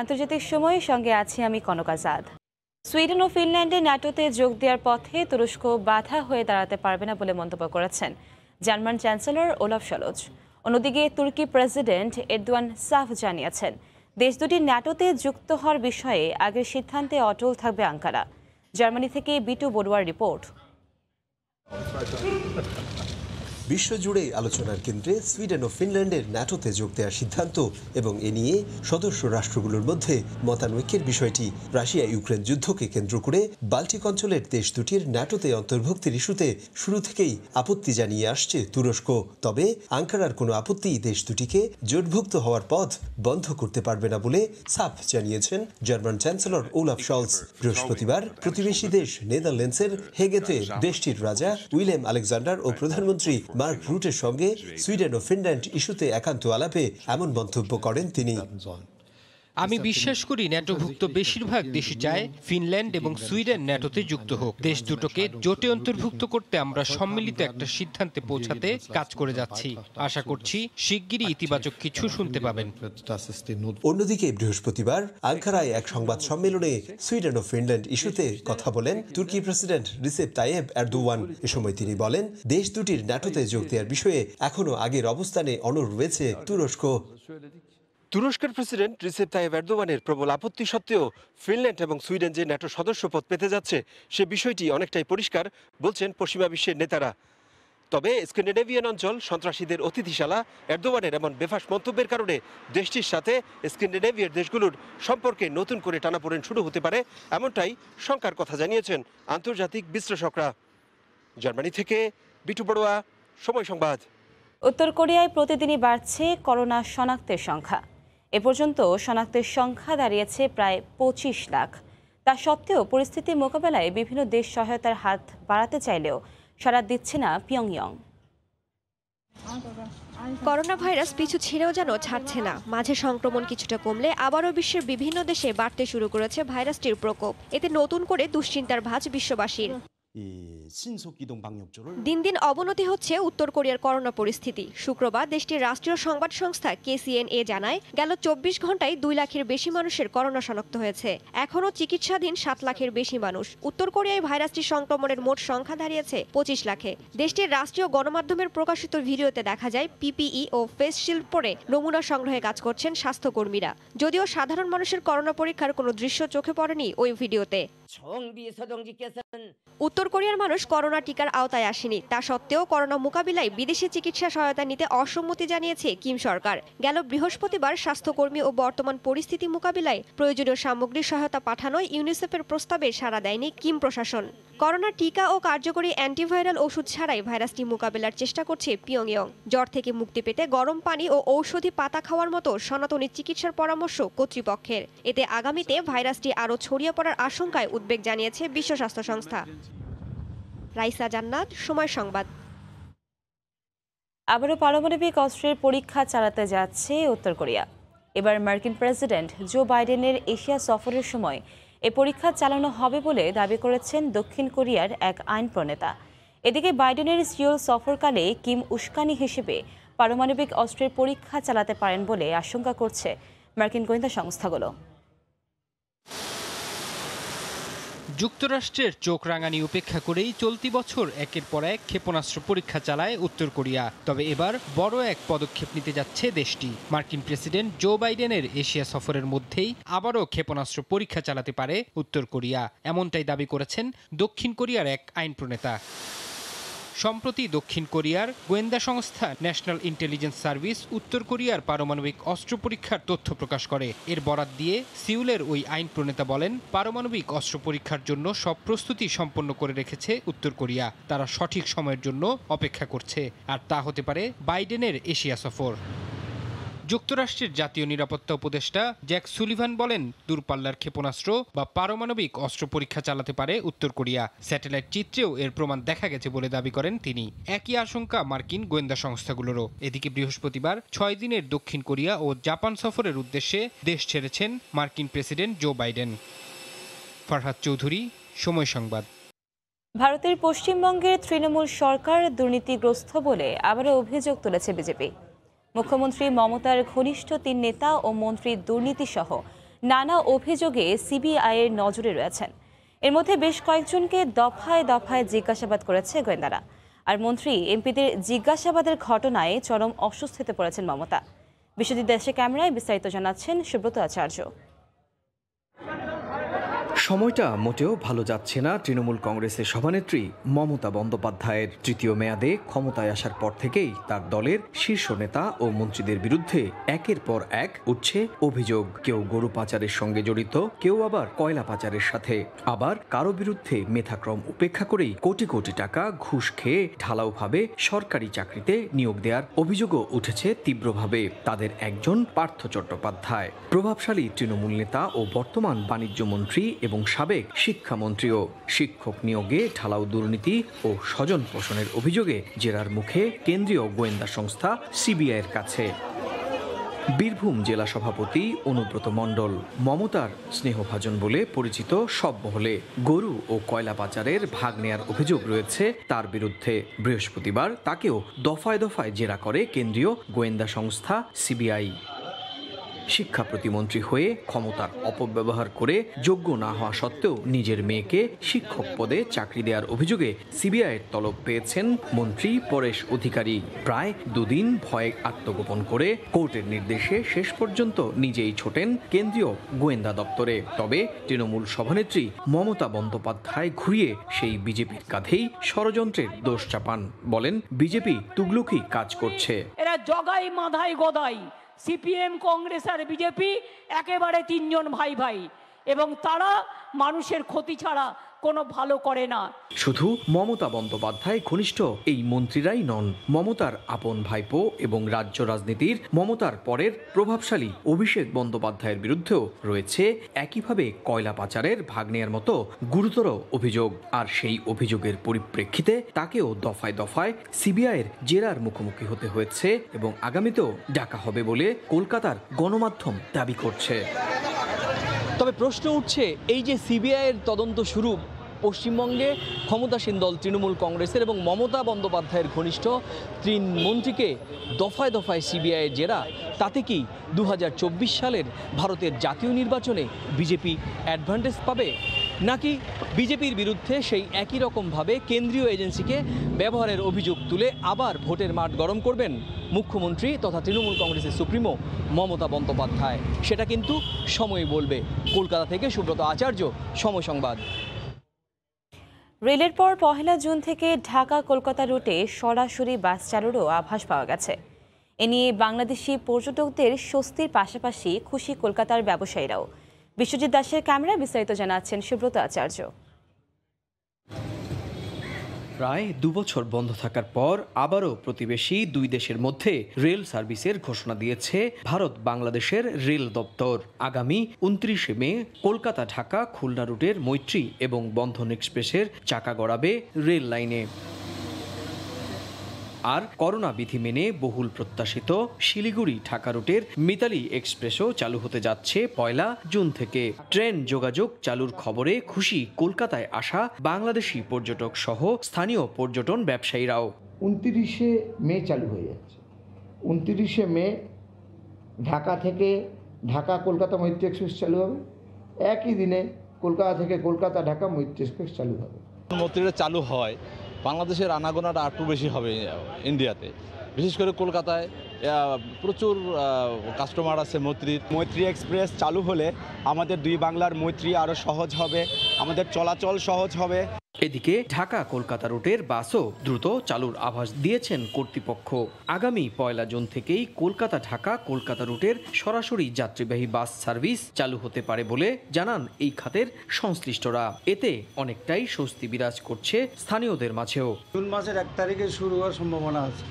আন্তর্জাতিক সময়ের সঙ্গে আছি আমি কনক আজাদ। সুইডেন ও ফিনল্যান্ডে ন্যাটোতে যোগ দেওয়ার পথে তুরস্ক বাধা হয়ে দাঁড়াতে পারবে না বলে মন্তব্য করেছেন জার্মান চ্যান্সেলর ওলফ সলোজ। অন্যদিকে তুর্কি প্রেসিডেন্ট এরদোয়ান সাফ জানিয়েছেন, দেশ দুটি ন্যাটোতে যুক্ত হওয়ার বিষয়ে আগের সিদ্ধান্তে অটল থাকবে আঙ্কারা। জার্মানি থেকে বিটু বড়ুয়ার রিপোর্ট। বিশ্বজুড়ে আলোচনার কেন্দ্রে সুইডেন ও ফিনল্যান্ডের ন্যাটোতে যোগ দেওয়ার সিদ্ধান্ত এবং এ নিয়ে সদস্য রাষ্ট্রগুলোর মধ্যে মতানৈক্যের বিষয়টি রাশিয়া ইউক্রেন যুদ্ধকে কেন্দ্র করে বাল্টিক অঞ্চলের দেশ দুটির ন্যাটোতে অন্তর্ভুক্তির ইস্যুতে শুরু থেকেই আপত্তি জানিয়ে আসছে তুরস্ক। তবে আঙ্কারার কোনো আপত্তি দেশ দুটিকে জোটভুক্ত হওয়ার পথ বন্ধ করতে পারবে না বলে সাফ জানিয়েছেন জার্মান চ্যান্সেলর ওলাফ শলস বৃহস্পতিবার প্রতিবেশী দেশ নেদারল্যান্ডসের হেগেতে দেশটির রাজা উইলেম আলেকজান্ডার ও প্রধানমন্ত্রী মার্ক রুটের সঙ্গে সুইডেন ও ফিনল্যান্ড ইস্যুতে একান্ত আলাপে এমন মন্তব্য করেন তিনি। আমি বিশ্বাস করি ন্যাটোভুক্ত বেশিরভাগ দেশই চায় ফিনল্যান্ড এবং সুইডেন ন্যাটোতে যুক্ত হোক। দেশ দুটোকে জোটে অন্তর্ভুক্ত করতে আমরা সম্মিলিত একটা সিদ্ধান্তে পৌঁছাতে কাজ করে যাচ্ছি। আশা করছি শিগগিরই ইতিবাচক কিছু শুনতে পাবেন। অন্যদিকে বৃহস্পতিবার আঙ্কারায় এক সংবাদ সম্মেলনে সুইডেন ও ফিনল্যান্ড ইস্যুতে কথা বলেন তুর্কি প্রেসিডেন্ট রিসেপ তাইয়েব এরদোয়ান। এ সময় তিনি বলেন দেশ দুটির ন্যাটোতে যোগ দেওয়ার বিষয়ে এখনও আগের অবস্থানে অনড় রয়েছে তুরস্ক। তুরস্কের প্রেসিডেন্ট রিসেপ তাইব এরদোয়ানের প্রবল আপত্তি সত্ত্বেও ফিনল্যান্ড এবং সুইডেন যে ন্যাটো সদস্যপদ পেতে যাচ্ছে, সে বিষয়টি অনেকটাই পরিষ্কার, বলছেন পশ্চিমা বিশ্বের নেতারা। তবে স্ক্যান্ডিনেভিয়ান অঞ্চল, সন্ত্রাসীদের অতিথিশালা এরদোয়ানের এমন বেফাস মন্তব্যের কারণে দেশটির সাথে স্ক্যান্ডিনেভিয়ার দেশগুলোর সম্পর্কে নতুন করে টানাপোড়েন শুরু হতে পারে, এমনটাই শঙ্কার কথা জানিয়েছেন আন্তর্জাতিক বিশ্লেষকরা। জার্মানি থেকে বিটু বড়ুয়া, সময় সংবাদ। উত্তর কোরিয়ায় প্রতিদিনই বাড়ছে করোনা শনাক্তের সংখ্যা। এ পর্যন্ত শনাক্তের সংখ্যা দাঁড়িয়েছে প্রায় পঁচিশ লাখ। তা সত্ত্বেও পরিস্থিতি মোকাবেলায় বিভিন্ন দেশ সহায়তার হাত বাড়াতে চাইলেও সাড়া দিচ্ছে না পিয়ংইয়ং। করোনা ভাইরাস পিছু ছিঁড়েও যেন ছাড়ছে না। মাঝে সংক্রমণ কিছুটা কমলে আবারও বিশ্বের বিভিন্ন দেশে বাড়তে শুরু করেছে ভাইরাসটির প্রকোপ। এতে নতুন করে দুশ্চিন্তার ভাঁজ বিশ্ববাসীর। দিন দিন অবনতি হচ্ছে উত্তর কোরিয়ার করোনা পরিস্থিতি। শুক্রবার দেশটির রাষ্ট্রীয় সংবাদ সংস্থা কেসিএনএ জানায়, গেল চব্বিশ ঘন্টায় দুই লাখের বেশি মানুষের করোনা শনাক্ত হয়েছে। এখনও চিকিৎসাধীন সাত লাখের বেশি মানুষ। উত্তর কোরিয়ায় ভাইরাসটি সংক্রমণের মোট সংখ্যা দাঁড়িয়েছে পঁচিশ লাখে। দেশটির রাষ্ট্রীয় গণমাধ্যমের প্রকাশিত ভিডিওতে দেখা যায়, পিপিই ও ফেস শিল্ড পরে নমুনা সংগ্রহে কাজ করছেন স্বাস্থ্যকর্মীরা। যদিও সাধারণ মানুষের করোনা পরীক্ষার কোনো দৃশ্য চোখে পড়েনি ওই ভিডিওতে। উত্তর কোরিয়ার মানুষ করোনা টিকার আওতায় আসেনি। তা সত্ত্বেও করোনা মোকাবিলায় বিদেশি চিকিৎসা সহায়তা নিতে অসম্মতি জানিয়েছে কিম সরকার। গেল বৃহস্পতিবার স্বাস্থ্যকর্মী ও বর্তমান পরিস্থিতি মোকাবিলায় প্রয়োজনীয় সামগ্রী সহায়তা পাঠানোয় ইউনিসেফের প্রস্তাবে সাড়া দেয়নি কিম প্রশাসন। করোনা টিকা ও কার্যকরী অ্যান্টিভাইরাল ওষুধ ছাড়াই ভাইরাসটি মোকাবেলার চেষ্টা করছে পিয়ংইয়ং। জ্বর থেকে মুক্তি পেতে গরম পানি ও ঔষধি পাতা খাওয়ার মতো সনাতনী চিকিৎসার পরামর্শ কর্তৃপক্ষের। এতে আগামীতে ভাইরাসটি আরও ছড়িয়ে পড়ার আশঙ্কায় উদ্বেগ জানিয়েছে বিশ্ব স্বাস্থ্য সংস্থা। রাইসা জান্নাত, সময় সংবাদ। আবারও পারমাণবিক অস্ত্রের পরীক্ষা চালাতে যাচ্ছে উত্তর কোরিয়া। এবার মার্কিন প্রেসিডেন্ট জো বাইডেনের এশিয়া সফরের সময় এ পরীক্ষা চালানো হবে বলে দাবি করেছেন দক্ষিণ কোরিয়ার এক আইন প্রণেতা। এদিকে বাইডেনের সিওল সফরকালে কিম উস্কানি হিসেবে পারমাণবিক অস্ত্রের পরীক্ষা চালাতে পারেন বলে আশঙ্কা করছে মার্কিন গোয়েন্দা সংস্থাগুলো। যুক্তরাষ্ট্রের চোখ রাঙানি উপেক্ষা করেই চলতি বছর একের পর এক ক্ষেপণাস্ত্র পরীক্ষা চালায় উত্তর কোরিয়া। তবে এবার বড় এক পদক্ষেপ নিতে যাচ্ছে দেশটি। মার্কিন প্রেসিডেন্ট জো বাইডেনের এশিয়া সফরের মধ্যেই আবারও ক্ষেপণাস্ত্র পরীক্ষা চালাতে পারে উত্তর কোরিয়া। এমনটাই দাবি করেছেন দক্ষিণ কোরিয়ার এক আইন প্রণেতা সম্প্রতি দক্ষিণ কোরিয়ার গোয়েন্দা সংস্থা ন্যাশনাল ইন্টেলিজেন্স সার্ভিস উত্তর কোরিয়ার পারমাণবিক অস্ত্র পরীক্ষার তথ্য প্রকাশ করে। এর বরাত দিয়ে সিউলের ওই আইন প্রণেতা বলেন, পারমাণবিক অস্ত্র পরীক্ষার জন্য সব প্রস্তুতি সম্পন্ন করে রেখেছে উত্তর কোরিয়া। তারা সঠিক সময়ের জন্য অপেক্ষা করছে, আর তা হতে পারে বাইডেনের এশিয়া সফর। যুক্তরাষ্ট্রের জাতীয় নিরাপত্তা উপদেষ্টা জ্যাক সুলিভান বলেন, দূরপাল্লার ক্ষেপণাস্ত্র বা পারমাণবিক অস্ত্র পরীক্ষা চালাতে পারে উত্তর কোরিয়া। স্যাটেলাইট চিত্রেও এর প্রমাণ দেখা গেছে বলে দাবি করেন তিনি। একই আশঙ্কা মার্কিন গোয়েন্দা সংস্থাগুলোরও। এদিকে বৃহস্পতিবার ছয় দিনের দক্ষিণ কোরিয়া ও জাপান সফরের উদ্দেশ্যে দেশ ছেড়েছেন মার্কিন president Joe Biden. Farhad Chowdhury, সময় সংবাদ। ভারতের পশ্চিমবঙ্গের তৃণমূল সরকার দুর্নীতিগ্রস্ত বলে আবারও অভিযোগ তুলেছে বিজেপি। মুখ্যমন্ত্রী মমতার ঘনিষ্ঠ তিন নেতা ও মন্ত্রীর দুর্নীতিসহ নানা অভিযোগে সিবিআইয়ের নজরে রয়েছেন। এর মধ্যে বেশ কয়েকজনকে দফায় দফায় জিজ্ঞাসাবাদ করেছে গোয়েন্দারা। আর মন্ত্রী, এমপিদের জিজ্ঞাসাবাদের ঘটনায় চরম অস্বস্তিতে পড়েছেন মমতা। বিশ্বজিৎ দেশে ক্যামেরায় বিস্তারিত জানাচ্ছেন সুব্রত আচার্য। সময়টা মোটেও ভালো যাচ্ছে না তৃণমূল কংগ্রেসের সভানেত্রী মমতা বন্দ্যোপাধ্যায়ের তৃতীয় মেয়াদে ক্ষমতায় আসার পর থেকেই তার দলের শীর্ষ নেতা ও মন্ত্রীদের বিরুদ্ধে একের পর এক উঠছে অভিযোগ। কেউ গরু পাচারের সঙ্গে জড়িত, কেউ আবার কয়লা পাচারের সাথে। আবার কারও বিরুদ্ধে মেথাক্রম উপেক্ষা করেই কোটি কোটি টাকা ঘুষ খেয়ে ঢালাওভাবে সরকারি চাকরিতে নিয়োগ দেওয়ার অভিযোগও উঠেছে তীব্রভাবে। তাদের একজন পার্থ চট্টোপাধ্যায়। প্রভাবশালী তৃণমূল নেতা ও বর্তমান বাণিজ্য মন্ত্রী এবং সাবেক শিক্ষামন্ত্রীও। শিক্ষক নিয়োগে ঢালাও দুর্নীতি ও স্বজন পোষণের অভিযোগে জেরার মুখে কেন্দ্রীয় গোয়েন্দা সংস্থা সিবিআইয়ের কাছে। বীরভূম জেলা সভাপতি অনুব্রত মণ্ডল, মমতার স্নেহভাজন বলে পরিচিত সব মহলে গরু ও কয়লা পাচারের ভাগ নেয়ার অভিযোগ রয়েছে তার বিরুদ্ধে। বৃহস্পতিবার তাকেও দফায় দফায় জেরা করে কেন্দ্রীয় গোয়েন্দা সংস্থা সিবিআই। শিক্ষা প্রতিমন্ত্রী হয়ে ক্ষমতার অপব্যবহার করে যোগ্য না হওয়া সত্ত্বেও নিজের মেয়েকে শিক্ষক পদে চাকরি দেওয়ার অভিযোগে সিবিআইয়ের তলব পেয়েছেন মন্ত্রী পরেশ অধিকারী। প্রায় দুদিন ভয়ে আত্মগোপন করে কোর্টের নির্দেশে শেষ পর্যন্ত নিজেই ছোটেন কেন্দ্রীয় গোয়েন্দা দপ্তরে। তবে তৃণমূল সভানেত্রী মমতা বন্দ্যোপাধ্যায় ঘুরিয়ে সেই বিজেপির কাঁধেই ষড়যন্ত্রের দোষ চাপান বলেন বিজেপি তুগলুকি কাজ করছে। এরা জগাই মাধাই গদাই। সিপিএম কংগ্রেস আর বিজেপি একেবারে তিনজন ভাই ভাই এবং তারা মানুষের ক্ষতি ছাড়া কোনো ভালো করে না। শুধু মমতা বন্দ্যোপাধ্যায় ঘনিষ্ঠ, এই মন্ত্রীরাই নন। মমতার আপন ভাইপো এবং রাজ্য রাজনীতির মমতার পরের প্রভাবশালী অভিষেক বন্দ্যোপাধ্যায়ের বিরুদ্ধেও রয়েছে একইভাবে কয়লা পাচারের ভাগ নেয়ার মতো গুরুতর অভিযোগ। আর সেই অভিযোগের পরিপ্রেক্ষিতে তাকেও দফায় দফায় সিবিআইয়ের জেরার মুখোমুখি হতে হয়েছে এবং আগামীতেও ডাকা হবে বলে কলকাতার গণমাধ্যম দাবি করছে। তবে প্রশ্ন উঠছে, এই যে সিবিআইয়ের তদন্ত শুরু, পশ্চিমবঙ্গে ক্ষমতাসীন দল তৃণমূল কংগ্রেসের এবং মমতা বন্দ্যোপাধ্যায়ের ঘনিষ্ঠ তিন মন্ত্রীকে দফায় দফায় সিবিআইয়ের জেরা, তাতে কি দু হাজার চব্বিশ সালের ভারতের জাতীয় নির্বাচনে বিজেপি অ্যাডভান্টেজ পাবে? নাকি বিজেপির বিরুদ্ধে সেই একই রকমভাবে কেন্দ্রীয় এজেন্সিকে ব্যবহারের অভিযোগ তুলে আবার ভোটের মাঠ গরম করবেন মুখ্যমন্ত্রী তথা তৃণমূল কংগ্রেসের সুপ্রিমো মমতা বন্দ্যোপাধ্যায়? সেটা কিন্তু সময় বলবে। কলকাতা থেকে সুব্রত আচার্য, সময় সংবাদ। রেলের পর পহেলা জুন থেকে ঢাকা কলকাতা রুটে সরাসরি বাস চালুরও আভাস পাওয়া গেছে। এ নিয়ে বাংলাদেশি পর্যটকদের স্বস্তির পাশাপাশি খুশি কলকাতার ব্যবসায়ীরাও। বিশ্বজিৎ দাসের ক্যামেরায় বিস্তারিত জানাচ্ছেন সুব্রত আচার্য। প্রায় দুবছর বন্ধ থাকার পর আবারও প্রতিবেশী দুই দেশের মধ্যে রেল সার্ভিসের ঘোষণা দিয়েছে ভারত বাংলাদেশের রেল দপ্তর। আগামী উনত্রিশে মে কলকাতা, ঢাকা, খুলনা রুটের মৈত্রী এবং বন্ধন এক্সপ্রেসের চাকা গড়াবে রেল লাইনে। আর করোনা বিধি মেনে বহুল প্রত্যাশিত শিলিগুড়ি ঢাকা রুটের মিতালি এক্সপ্রেসও চালু হতে যাচ্ছে পয়লা জুন থেকে। ট্রেন যোগাযোগ চালুর খবরে খুশি কলকাতায় আসা বাংলাদেশি পর্যটক সহ স্থানীয় পর্যটন ব্যবসায়ীরাও। উনতিরিশে মে চালু হয়ে যাচ্ছে। উনতিরিশে মে ঢাকা থেকে ঢাকা কলকাতা মৈত্রী এক্সপ্রেস চালু হবে। একই দিনে কলকাতা থেকে কলকাতা ঢাকা মৈত্রী এক্সপ্রেস চালু হবে। মৈত্রীটা চালু হয়। বাংলাদেশের আনাগোনাটা আরটু বেশি হবে ইন্ডিয়াতে বিশেষ করে কলকাতায় প্রচুর কাস্টমার আছে মৈত্রীর মৈত্রী এক্সপ্রেস চালু হলে আমাদের দুই বাংলার মৈত্রী আরও সহজ হবে, আমাদের চলাচল সহজ হবে। এদিকে ঢাকা কলকাতা রুটের বাসও দ্রুত চালুর আভাস দিয়েছেন কর্তৃপক্ষ। আগামী পয়লা জুন থেকেই কলকাতা ঢাকা কলকাতা রুটের সরাসরি যাত্রীবাহী বাস সার্ভিস চালু হতে পারে বলে জানান এই খাতের সংশ্লিষ্টরা। এতে অনেকটাই স্বস্তি বিরাজ করছে স্থানীয়দের মাঝেও। জুন মাসের এক তারিখে শুরু হওয়ার সম্ভাবনা আছে।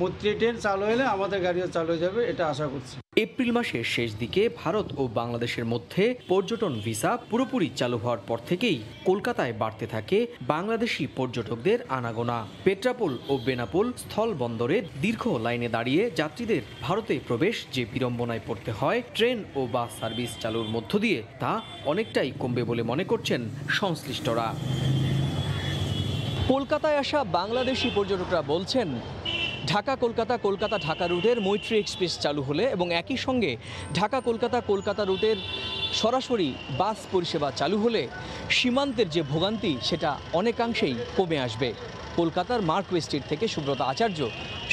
মৈত্রী ট্রেন চালু হলে আমাদের গাড়িও চালু হয়ে যাবে, এটা আশা করছি। এপ্রিল মাসের শেষ দিকে ভারত ও বাংলাদেশের মধ্যে পর্যটন ভিসা পুরোপুরি চালু হওয়ার পর থেকেই কলকাতায় বাড়তে থাকে বাংলাদেশি পর্যটকদের আনাগোনা। পেট্রাপোল ও বেনাপোল স্থল বন্দরে দীর্ঘ লাইনে দাঁড়িয়ে যাত্রীদের ভারতে প্রবেশ যে বিড়ম্বনায় পড়তে হয়, ট্রেন ও বাস সার্ভিস চালুর মধ্য দিয়ে তা অনেকটাই কমবে বলে মনে করছেন সংশ্লিষ্টরা। কলকাতায় আসা বাংলাদেশি পর্যটকরা বলছেন ঢাকা কলকাতা কলকাতা ঢাকা রুটের মৈত্রী এক্সপ্রেস চালু হলে এবং একই সঙ্গে ঢাকা, কলকাতা কলকাতা রুটের সরাসরি বাস পরিষেবা চালু হলে সীমান্তের যে ভোগান্তি, সেটা অনেকাংশেই কমে আসবে। কলকাতার মার্ক স্ট্রিট থেকে সুব্রত আচার্য,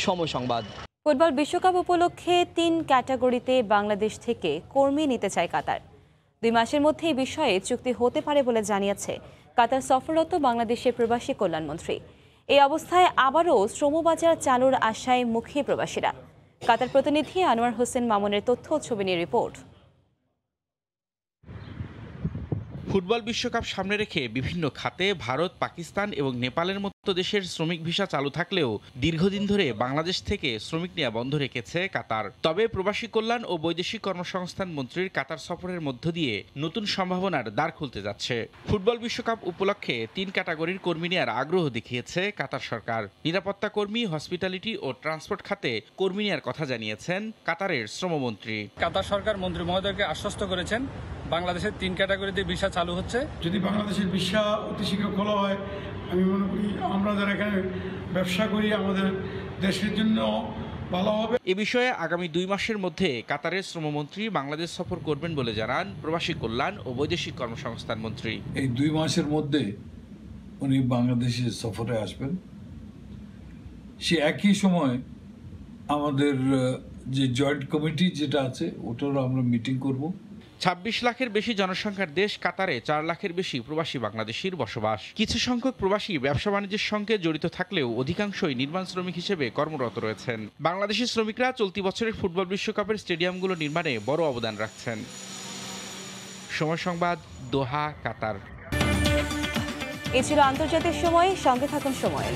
সময় সংবাদ। ফুটবল বিশ্বকাপ উপলক্ষে তিন ক্যাটাগরিতে বাংলাদেশ থেকে কর্মী নিতে চায় কাতার। দুই মাসের মধ্যে এই বিষয়ে চুক্তি হতে পারে বলে জানিয়েছে কাতার সফররত বাংলাদেশের প্রবাসী কল্যাণমন্ত্রী। এই অবস্থায় আবারও শ্রমবাজার চালুর আশায় মুখী প্রবাসীরা। কাতার প্রতিনিধি আনোয়ার হোসেন মামুনের তথ্য ছবি নিয়ে রিপোর্ট। ফুটবল বিশ্বকাপ সামনে রেখে বিভিন্ন খাতে ভারত, পাকিস্তান এবং নেপালের মতো দেশের শ্রমিক ভিসা চালু থাকলেও দীর্ঘদিন ধরে বাংলাদেশ থেকে শ্রমিক নেওয়া বন্ধ রেখেছে কাতার। তবে প্রবাসী কল্যাণ ও বৈদেশিক কর্মসংস্থান মন্ত্রীর কাতার সফরের মধ্য দিয়ে নতুন সম্ভাবনার দ্বার খুলতে যাচ্ছে। ফুটবল বিশ্বকাপ উপলক্ষে তিন ক্যাটাগরির কর্মী নেওয়ার আগ্রহ দেখিয়েছে কাতার সরকার। নিরাপত্তা কর্মী, হসপিটালিটি ও ট্রান্সপোর্ট খাতে কর্মী নেওয়ার কথা জানিয়েছেন কাতারের শ্রমমন্ত্রী। কাতার সরকার মন্ত্রী মহোদয়কে আশ্বস্ত করেছেন বাংলাদেশের তিন ক্যাটাগরিতে ভিসা চালু হচ্ছে। যদি বাংলাদেশের ভিসা অতি শীঘ্র খোলা হয় আমি মনে করি আমরা যারা এখানে ব্যবসা করি আমাদের দেশের জন্য ভালো হবে। এ বিষয়ে আগামী দুই মাসের মধ্যে কাতারের শ্রমমন্ত্রী বাংলাদেশ সফর করবেন বলে জানান প্রবাসী কল্যাণ ও বৈদেশিক কর্মসংস্থান মন্ত্রী। এই দুই মাসের মধ্যে উনি বাংলাদেশে সফরে আসবেন। সে একই সময় আমাদের যে জয়েন্ট কমিটি যেটা আছে ওটারও আমরা মিটিং করব। ছাব্বিশ লাখের বেশি জনসংখ্যার দেশ কাতারে, চার লাখের বেশি প্রবাসী বাংলাদেশির বসবাস। কিছু সংখ্যক প্রবাসী ব্যবসা বাণিজ্যের সঙ্গে জড়িত থাকলেও অধিকাংশই নির্মাণ শ্রমিক হিসেবে কর্মরত রয়েছেন। বাংলাদেশি শ্রমিকরা চলতি বছরের ফুটবল বিশ্বকাপের স্টেডিয়ামগুলো নির্মাণে বড় অবদান রাখছেন। সময় সংবাদ, দোহা, কাতার। এ ছিল আন্তর্জাতিক সময়। সঙ্গে থাকুন সময়ের।